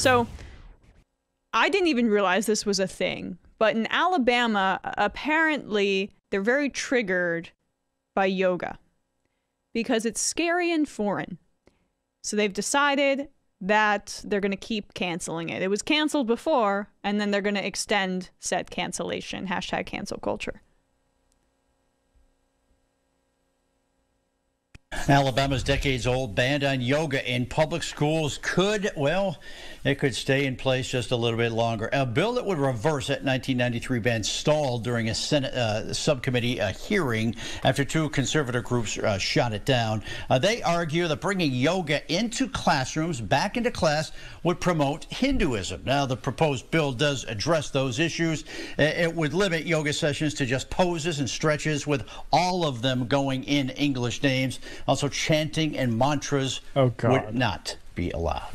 So I didn't even realize this was a thing, but in Alabama, apparently they're very triggered by yoga because it's scary and foreign. So they've decided that they're going to keep canceling it. It was canceled before, and then they're going to extend said cancellation. Hashtag cancel culture. Alabama's decades old ban on yoga in public schools could, well, it could stay in place just a little bit longer. A bill that would reverse that 1993 ban stalled during a Senate uh, subcommittee uh, hearing after two conservative groups uh, shot it down. Uh, they argue that bringing yoga into classrooms, back into class, would promote Hinduism. Now, the proposed bill does address those issues. It would limit yoga sessions to just poses and stretches, with all of them going in English names. Also, chanting and mantras oh, would not be allowed.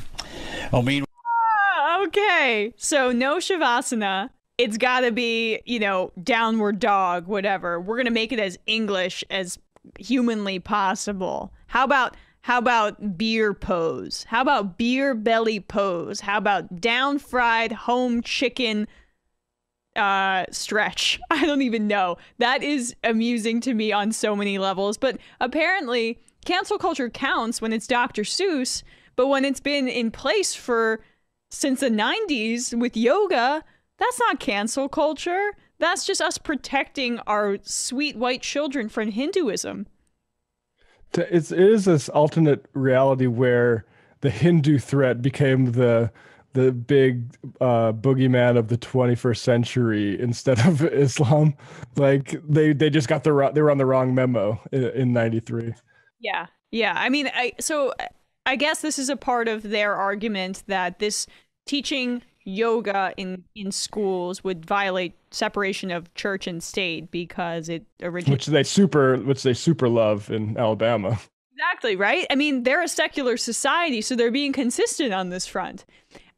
Oh, meanwhile. Ah, okay, so no shavasana. It's got to be, you know, downward dog, whatever. We're going to make it as English as humanly possible. How about how about beer pose? How about beer belly pose? How about down fried home chicken uh stretch? I don't even know. That is amusing to me on so many levels, but apparently cancel culture counts when it's Dr. Seuss, but when it's been in place for since the 90s with yoga, that's not cancel culture. That's just us protecting our sweet white children from Hinduism. It's, it is this alternate reality where the Hindu threat became the the big uh, boogeyman of the 21st century instead of Islam. Like they they just got the they were on the wrong memo in, in 93. Yeah. Yeah. I mean, I so I guess this is a part of their argument that this teaching yoga in in schools would violate separation of church and state because it originates which they super which they super love in Alabama. Exactly, right? I mean, they're a secular society, so they're being consistent on this front.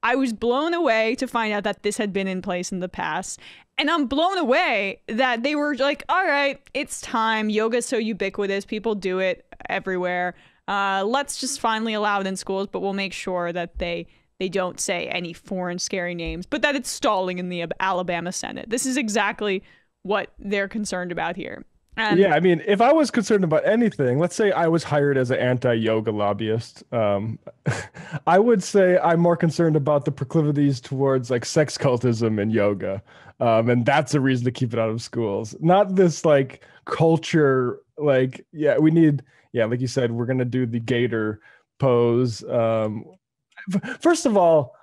I was blown away to find out that this had been in place in the past. And I'm blown away that they were like, all right, it's time. Yoga's so ubiquitous. People do it everywhere. Uh, let's just finally allow it in schools, but we'll make sure that they they don't say any foreign scary names, but that it's stalling in the Alabama Senate. This is exactly what they're concerned about here. And yeah, I mean, if I was concerned about anything, let's say I was hired as an anti-yoga lobbyist, um, I would say I'm more concerned about the proclivities towards like sex cultism and yoga, um, and that's a reason to keep it out of schools. Not this like culture, like yeah, we need yeah, like you said, we're gonna do the gator pose. Um, first of all,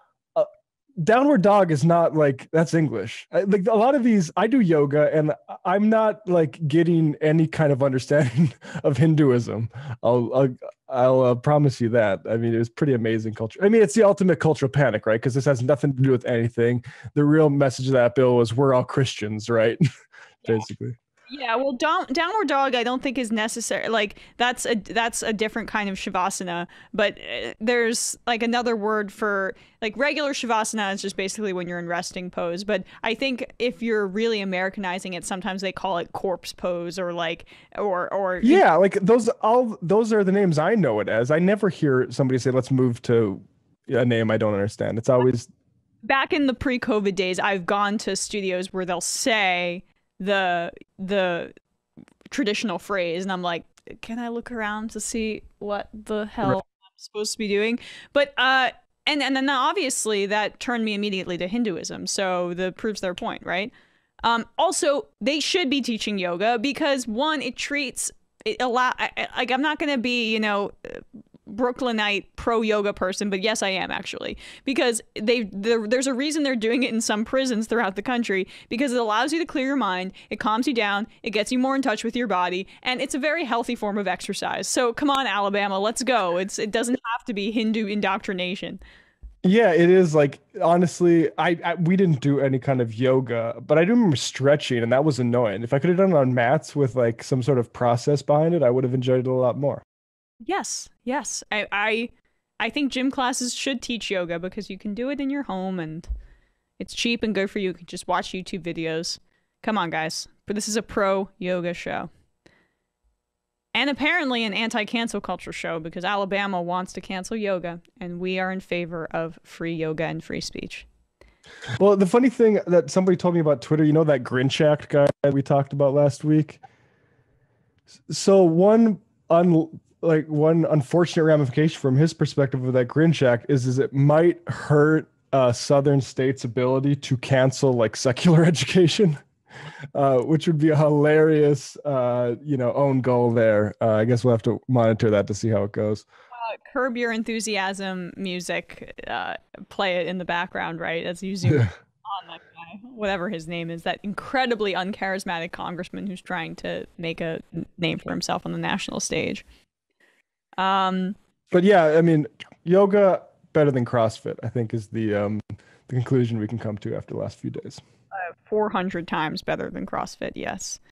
downward dog is not like that's english. Like a lot of these i do yoga and i'm not like getting any kind of understanding of hinduism. I'll i'll, I'll uh, promise you that. I mean it was pretty amazing culture i mean it's the ultimate cultural panic right? Because this has nothing to do with anything. The real message of that bill was we're all christians right? Basically yeah, well, down, downward dog, I don't think is necessary. Like that's a that's a different kind of shavasana. But uh, there's like another word for like regular shavasana is just basically when you're in resting pose. But I think if you're really Americanizing it, sometimes they call it corpse pose or like or or yeah, like those all those are the names I know it as. I never hear somebody say, "Let's move to a name I don't understand." It's always back in the pre-COVID days. I've gone to studios where they'll say the the traditional phrase and I'm like, can I look around to see what the hell right. I'm supposed to be doing? But uh and and then obviously that turned me immediately to Hinduism. So the proves their point, right? Um also they should be teaching yoga because one it treats it allow like I'm not going to be, you know, Brooklynite pro yoga person, but yes, I am actually because they there's a reason they're doing it in some prisons throughout the country because it allows you to clear your mind, it calms you down, it gets you more in touch with your body, and it's a very healthy form of exercise. So come on, Alabama, let's go. It's it doesn't have to be Hindu indoctrination. Yeah, it is like honestly, I, I, we didn't do any kind of yoga, but I do remember stretching, and that was annoying. If I could have done it on mats with like some sort of process behind it, I would have enjoyed it a lot more. Yes, yes. I, I I think gym classes should teach yoga because you can do it in your home and it's cheap and good for you. You can just watch YouTube videos. Come on, guys. But this is a pro yoga show. and apparently an anti-cancel culture show because Alabama wants to cancel yoga, and we are in favor of free yoga and free speech. Well, the funny thing that somebody told me about Twitter, you know that Grinch Act guy we talked about last week. So one un like one unfortunate ramification from his perspective of that Grinch Act is is it might hurt uh, southern states' ability to cancel like secular education, uh, which would be a hilarious uh, you know own goal there. Uh, I guess we'll have to monitor that to see how it goes. Uh, curb your enthusiasm music uh, play it in the background right as you zoom Yeah. on that guy whatever his name is that incredibly uncharismatic congressman who's trying to make a name for himself on the national stage um But yeah, I mean, yoga better than CrossFit. I think is the um, the conclusion we can come to after the last few days. Uh, 400 times better than crossfit yes